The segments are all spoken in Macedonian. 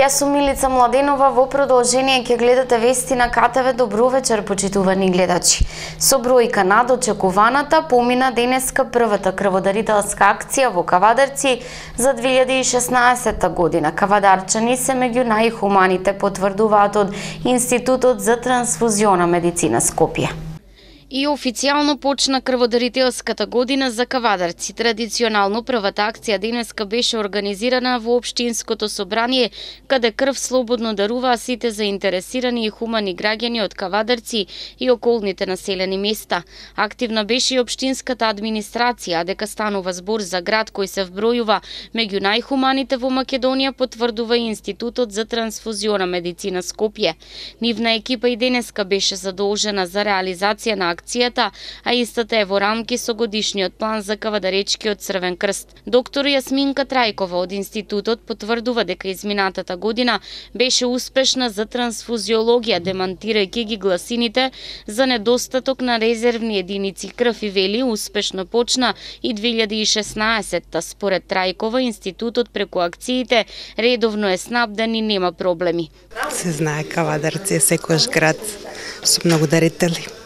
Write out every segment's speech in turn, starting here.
Јас сум Милица Младенова, во продолжение ќе гледате вести на КТВ. Добро вечер, почитувани гледачи. Со бројка над очекуваната помина денеска првата крводарителска акција во Кавадарци за 2016 година. Кавадарчани се меѓу најхуманите потврдуваат од Институтот за трансфузиона медицина Скопје и официјално почна крводарителската година за кавадарци. Традиционално првата акција денеска беше организирана во Обштинското собрание, каде крв слободно даруваа сите заинтересирани и хумани граѓани од кавадарци и околните населени места. Активна беше и Обштинската администрација, дека станува збор за град кој се вбројува меѓу најхуманите во Македонија, потврдува и Институтот за трансфузиона медицина Скопје. Нивна екипа и денеска беше задолжена за реализација на акцијата, а истата е во рамки со годишниот план за Кавадаречкиот Црвен крст. Доктор Јасминка Трајкова од институтот потврдува дека изминатата година беше успешна за трансфузиологија, демантирајќи ги гласините за недостаток на резервни единици крв и вели успешно почна и 2016-та. Според Трајкова, институтот преку акциите редовно е снабден да и нема проблеми. Се знае Кавадарци е секојаш град со многу дарители.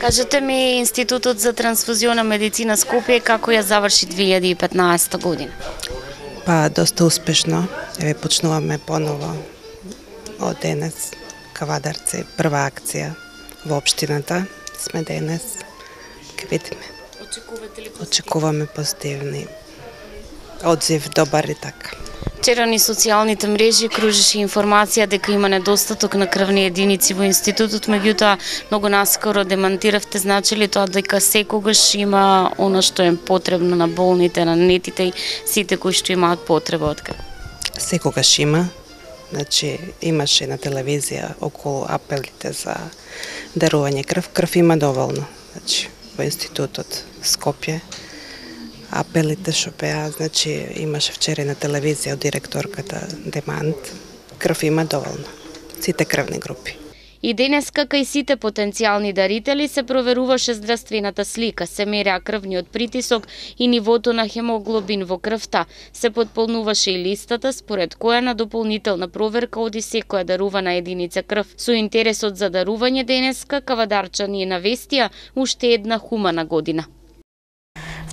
Кажете ми Институтот за трансфузиона медицина Скопје како ја заврши 2015 година? Па доста успешно. Еве почнуваме поново од денес Кавадарци, прва акција во општината. Сме денес. Ке видиме. Очекувате ли Очекуваме позитивни одзив добар и така. Вчера ни социјалните мрежи кружеше информација дека има недостаток на крвни единици во институтот, меѓутоа многу наскоро демантиравте, значи ли тоа дека секогаш има она што е потребно на болните, на нетите и сите кои што имаат потреба од крв? Секогаш има. Значи, имаше на телевизија околу апелите за дарување крв. Крв има доволно. Значи, во институтот Скопје апелите што беа, значи имаше вчера на телевизија од директорката Демант, крв има доволно. Сите крвни групи. И денеска кај сите потенцијални дарители се проверуваше здравствената слика, се мереа крвниот притисок и нивото на хемоглобин во крвта. Се подполнуваше и листата според која на дополнителна проверка оди секоја дарувана единица крв. Со интересот за дарување денеска, кавадарчани навестија уште една хумана година.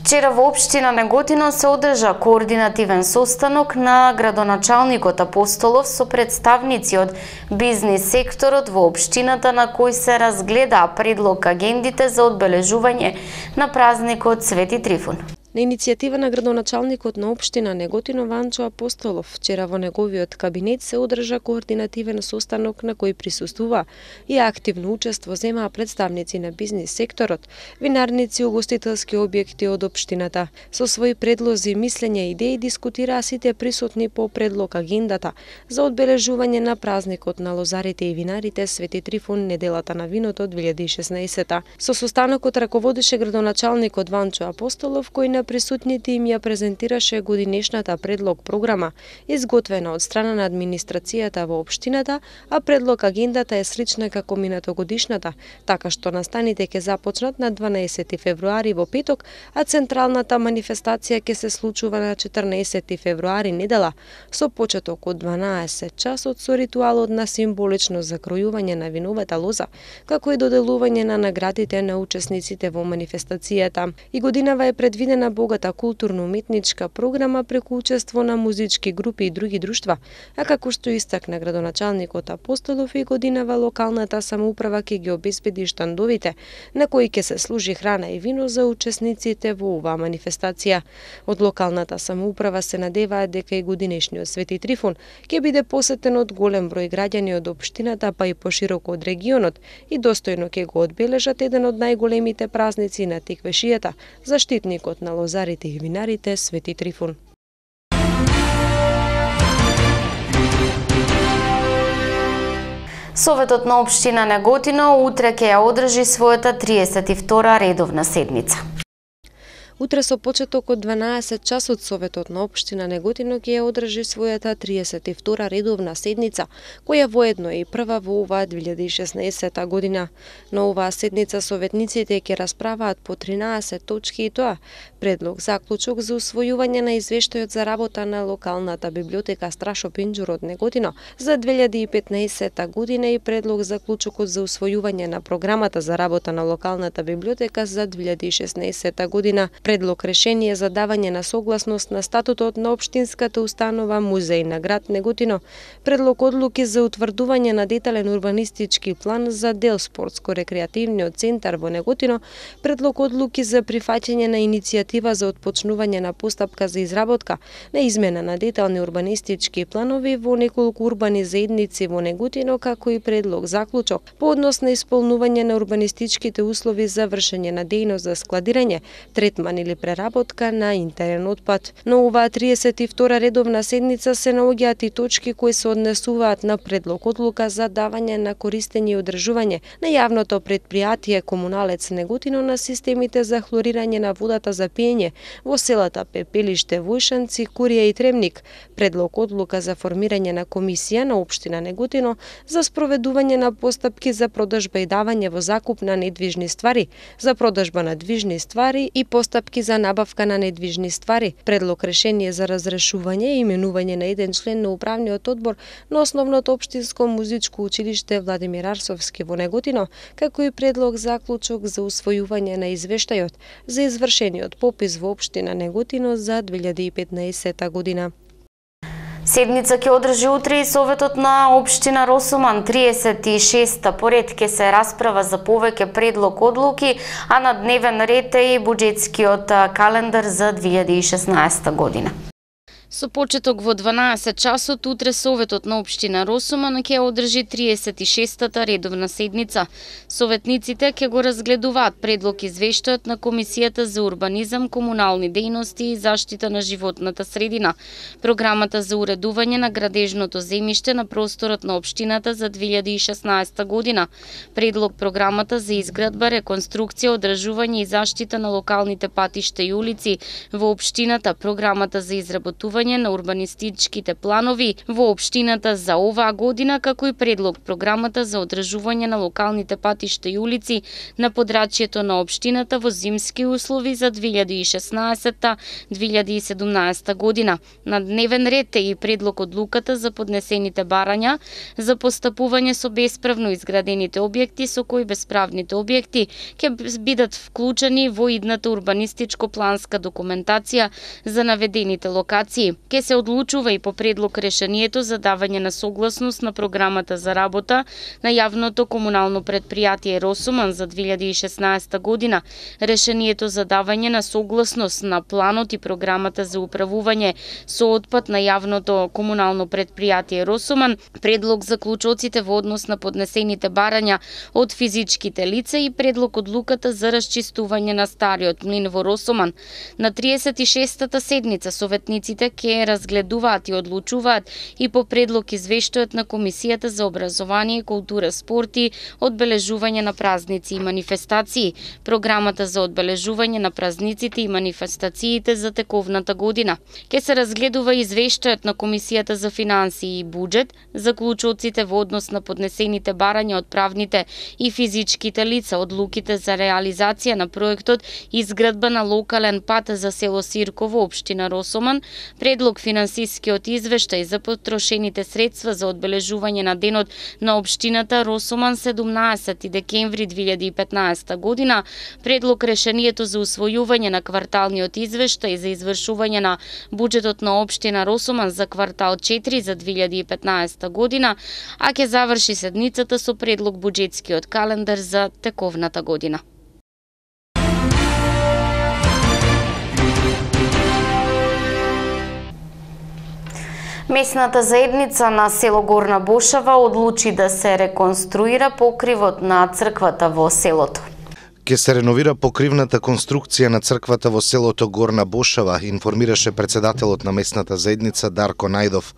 Вчера во општина Неготино се одржа координативен состанок на градоначалникот Апостолов со представници од бизнис секторот во општината на кој се разгледа предлог агендите за одбележување на празникот Свети Трифун. На иницијатива на градоначалникот на општина Неготино Ванчо Апостолов, вчера во неговиот кабинет се одржа координативен состанок на кој присуствува и активно учество земаа представници на бизнис секторот, винарници и угостителски објекти од општината. Со своји предлози, мислења и идеи дискутираа сите присутни по предлог агендата за одбележување на празникот на лозарите и винарите Свети Трифон неделата на виното 2016 Со состанокот раководеше градоначалникот Ванчо Апостолов кој на присутните им ја презентираше годинешната предлог програма, изготвена од страна на администрацијата во општината, а предлог агендата е слична како минатогодишната, така што настаните ќе започнат на 12 февруари во петок, а централната манифестација ќе се случува на 14 февруари недела, со почеток од 12 часот со ритуалот на символично закројување на виновата лоза, како и доделување на наградите на учесниците во манифестацијата. И годинава е предвидена богата културно-уметничка програма преку учество на музички групи и други друштва, а како што истакна градоначалникот Апостолов и годинава локалната самоуправа ќе ги обезбеди штандовите, на кои ќе се служи храна и вино за учесниците во оваа манифестација. Од локалната самоуправа се надеваат дека и годинешниот Свети Трифон ќе биде посетен од голем број граѓани од општината, па и пошироко од регионот и достојно ќе го одбележат еден од најголемите празници на тиквешијата, заштитникот на лозарите и винарите Свети Трифун. Советот на Обштина Неготино утре ќе ја одржи својата 32 редовна седница. Утре со почеток од 12 часот Советот на Обштина Неготино ќе одржи својата 32 редовна седница, која воедно е и прва во оваа 2016 година. На оваа седница советниците ќе расправаат по 13 точки и тоа предлог заклучок за усвојување на извештајот за работа на локалната библиотека Страшо Пинџур од Неготино за 2015 година и предлог заклучокот за усвојување на програмата за работа на локалната библиотека за 2016 година предлог решение за давање на согласност на статутот на Обштинската установа Музеј на град Неготино, предлог одлуки за утврдување на детален урбанистички план за дел спортско-рекреативниот центар во Неготино, предлог одлуки за прифаќање на иницијатива за отпочнување на постапка за изработка на измена на детални урбанистички планови во неколку урбани заедници во Неготино, како и предлог заклучок. По однос на исполнување на урбанистичките услови за вршење на дејност за складирање, третман третман или преработка на интерен отпад. Но оваа 32 редовна седница се наоѓаат и точки кои се однесуваат на предлог одлука за давање на користење и одржување на јавното предпријатие Комуналец Неготино на системите за хлорирање на водата за пиење во селата Пепелиште, Војшанци, Курија и Тремник, предлог одлука за формирање на комисија на општина Неготино за спроведување на постапки за продажба и давање во закуп на недвижни ствари, за продажба на движни ствари и постапки стапки за набавка на недвижни ствари, предлог решение за разрешување и именување на еден член на управниот одбор на основното општинско музичко училиште Владимир Арсовски во Неготино, како и предлог заклучок за усвојување на извештајот за извршениот попис во општина Неготино за 2015 година. Седница ќе одржи утре и Советот на Обштина Росуман 36-та поред ќе се расправа за повеќе предлог одлуки, а на дневен ред е и буџетскиот календар за 2016 година. Со почеток во 12 часот утре Советот на Обштина Росуман ќе одржи 36-та редовна седница. Советниците ќе го разгледуваат предлог извештајот на Комисијата за урбанизам, комунални дејности и заштита на животната средина, програмата за уредување на градежното земјиште на просторот на Обштината за 2016 година, предлог програмата за изградба, реконструкција, одржување и заштита на локалните патишта и улици во Обштината, програмата за изработување одобрување на урбанистичките планови во општината за оваа година, како и предлог програмата за одржување на локалните патишта и улици на подрачјето на општината во зимски услови за 2016-2017 година. На дневен ред е и предлог одлуката за поднесените барања за постапување со бесправно изградените објекти со кои бесправните објекти ќе бидат вклучени во идната урбанистичко-планска документација за наведените локации. Ке се одлучува и по предлог решението за давање на согласност на програмата за работа на јавното комунално предпријатие Росуман за 2016 година, решението за давање на согласност на планот и програмата за управување со отпад на јавното комунално предпријатие Росуман, предлог за клучоците во однос на поднесените барања од физичките лица и предлог одлуката за расчистување на стариот млин во Росуман. На 36-та седница советниците ќе разгледуваат и одлучуваат и по предлог извештајот на Комисијата за образование, култура, спорти, одбележување на празници и манифестации, програмата за одбележување на празниците и манифестациите за тековната година. Ке се разгледува извештајот на Комисијата за финансии и буџет, заклучоците во однос на поднесените барања од правните и физичките лица, одлуките за реализација на проектот изградба на локален пат за село Сирково, општина Росоман, пред предлог финансискиот извештај за потрошените средства за одбележување на денот на општината Росоман 17 декември 2015 година, предлог решението за усвојување на кварталниот извештај за извршување на буџетот на општина Росоман за квартал 4 за 2015 година, а ќе заврши седницата со предлог буџетскиот календар за тековната година. Месната заедница на село Горна Бошава одлучи да се реконструира покривот на црквата во селото. Ке се реновира покривната конструкција на црквата во селото Горна Бошава, информираше председателот на местната заедница Дарко Најдов.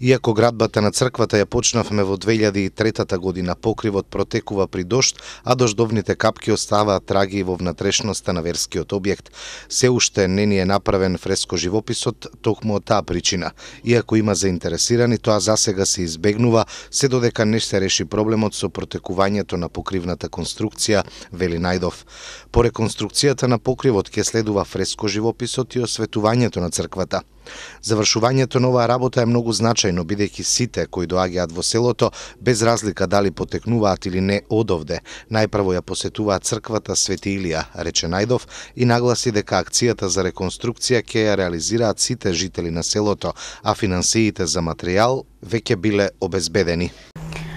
Иако градбата на црквата ја почнавме во 2003 година, покривот протекува при дошт, а дождовните капки оставаат траги во внатрешноста на верскиот објект. Се уште не ни е направен фреско живописот, токму од таа причина. Иако има заинтересирани, тоа засега се избегнува, се додека не се реши проблемот со протекувањето на покривната конструкција, вели Најдов Димитров. По реконструкцијата на покривот ќе следува фреско живописот и осветувањето на црквата. Завршувањето на оваа работа е многу значајно, бидејќи сите кои доаѓаат во селото, без разлика дали потекнуваат или не одовде, најпрво ја посетуваат црквата Свети Илија, рече Најдов, и нагласи дека акцијата за реконструкција ќе ја реализираат сите жители на селото, а финансиите за материјал веќе биле обезбедени.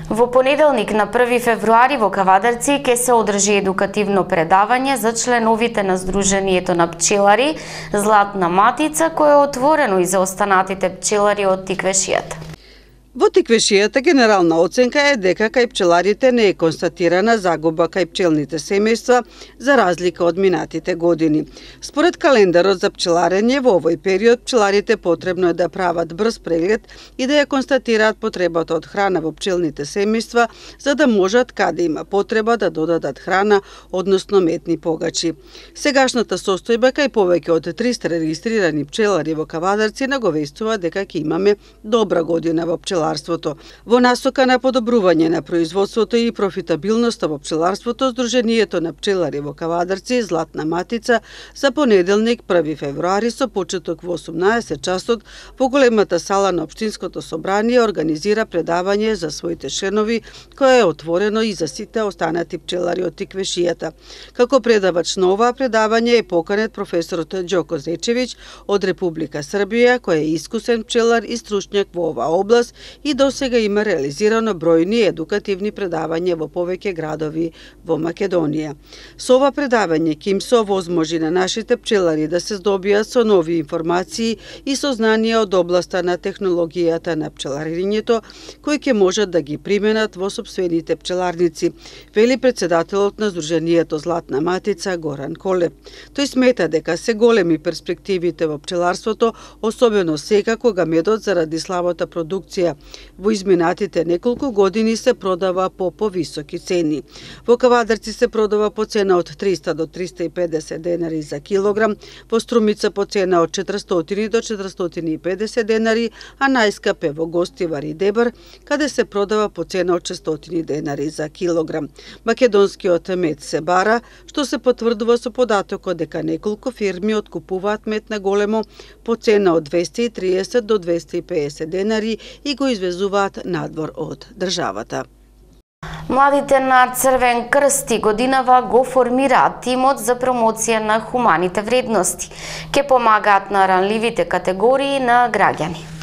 Во понеделник на 1 февруари во Кавадарци ќе се одржи едукативно предавање за членовите на Сдруженијето на пчелари Златна Матица, кое е отворено и за останатите пчелари од Тиквешијата. Во теквешијата генерална оценка е дека кај пчеларите не е констатирана загуба кај пчелните семејства за разлика од минатите години. Според календарот за пчеларење во овој период пчеларите потребно е да прават брз преглед и да ја констатираат потребата од храна во пчелните семејства за да можат каде има потреба да додадат храна, односно метни погачи. Сегашната состојба кај повеќе од 300 регистрирани пчелари во Кавадарци наговестува дека ќе имаме добра година во пчеларите пчеларството. Во насока на подобрување на производството и профитабилноста во пчеларството, Сдруженијето на пчелари во Кавадарци Златна Матица за понеделник 1 февруари со почеток во 18 часот во големата сала на Обштинското собрание организира предавање за своите шенови кое е отворено и за сите останати пчелари од Тиквешијата. Како предавач на ова предавање е поканет професорот Џоко Зечевиќ од Република Србија, кој е искусен пчелар и стручњак во оваа област и до сега има реализирано бројни едукативни предавања во повеќе градови во Македонија. Со ова предавање Ким се овозможи на нашите пчелари да се здобијат со нови информации и сознанија од областа на технологијата на пчеларињето, кои ќе можат да ги применат во собствените пчеларници, вели председателот на Сдруженијето Златна Матица Горан Колеп. Тој смета дека се големи перспективите во пчеларството, особено сега кога медот заради слабата продукција во изминатите неколку години се продава по повисоки цени. Во Кавадарци се продава по цена од 300 до 350 денари за килограм, во Струмица по цена од 400 до 450 денари, а најскап е во Гостивар и Дебар, каде се продава по цена од 600 денари за килограм. Македонскиот мед се бара, што се потврдува со податокот дека неколку фирми откупуваат мед на големо по цена од 230 до 250 денари и го извезуваат надвор од државата. Младите на Црвен крст и годинава го формираат тимот за промоција на хуманите вредности. Ке помагаат на ранливите категории на граѓани.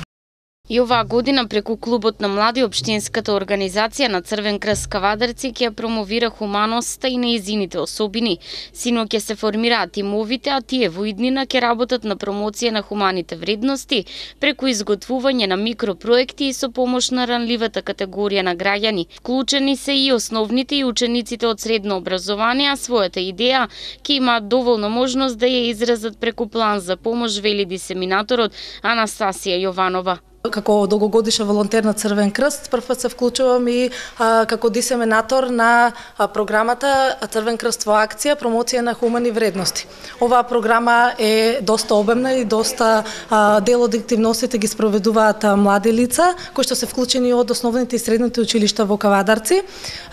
И оваа година преку клубот на млади општинската организација на Црвен крст Кавадарци ќе промовира хуманоста и неизините особини. Сино ќе се формираат тимовите, а тие во иднина ќе работат на промоција на хуманите вредности преку изготвување на микропроекти и со помош на ранливата категорија на граѓани. Вклучени се и основните и учениците од средно образование, а својата идеја ќе имаат доволно можност да ја изразат преку план за помош, вели дисеминаторот Анастасија Јованова како долгогодишен волонтер на Црвен крст, прв пат се вклучувам и а, како дисеминатор на а, програмата Црвен крст во акција промоција на хумани вредности. Оваа програма е доста обемна и доста а, дел од активностите ги спроведуваат а, млади лица кои што се вклучени од основните и средните училишта во Кавадарци.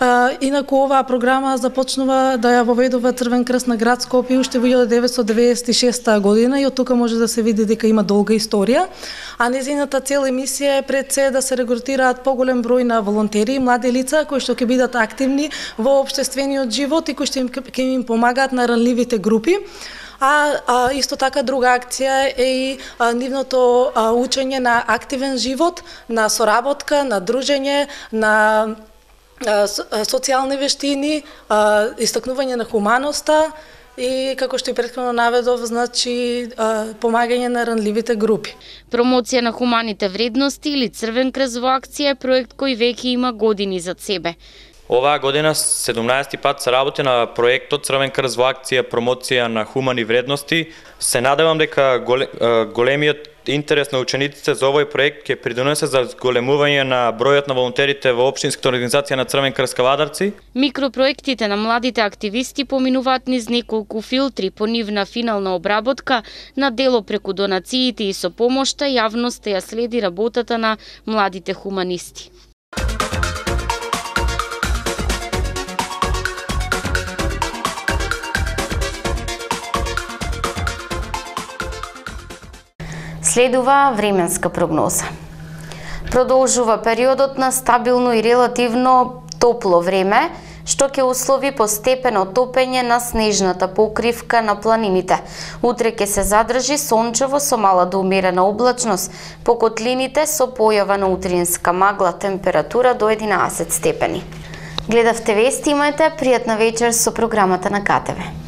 А, инаку оваа програма започнува да ја воведува Црвен крст на град Скопје уште во 1996 година и од тука може да се види дека има долга историја, а незината цел цел емисија е пред се да се регрутираат поголем број на волонтери и млади лица кои што ќе бидат активни во обществениот живот и кои што им, ќе им помагаат на ранливите групи. А, а исто така друга акција е и а, нивното а, учење на активен живот, на соработка, на дружење, на а, социјални вештини, а, истакнување на хуманоста, и како што и претходно наведов, значи помагање на ранливите групи. Промоција на хуманите вредности или Црвен крст во акција е проект кој веќе има години зад себе. Оваа година 17 пат се работи на проектот Црвен крст во акција промоција на хумани вредности. Се надевам дека големиот интерес на учениците за овој проект ќе придонесе за големување на бројот на волонтерите во општинската организација на Црвен крст Кавадарци. Микропроектите на младите активисти поминуваат низ неколку филтри по нивна финална обработка на дело преку донациите и со помошта јавноста ја следи работата на младите хуманисти. Следува временска прогноза. Продолжува периодот на стабилно и релативно топло време, што ќе услови постепено топење на снежната покривка на планините. Утре ќе се задржи сончево со мала да до умерена облачност, по котлините со појава на утринска магла, температура до 11 степени. Гледавте вести, имајте пријатна вечер со програмата на КТВ.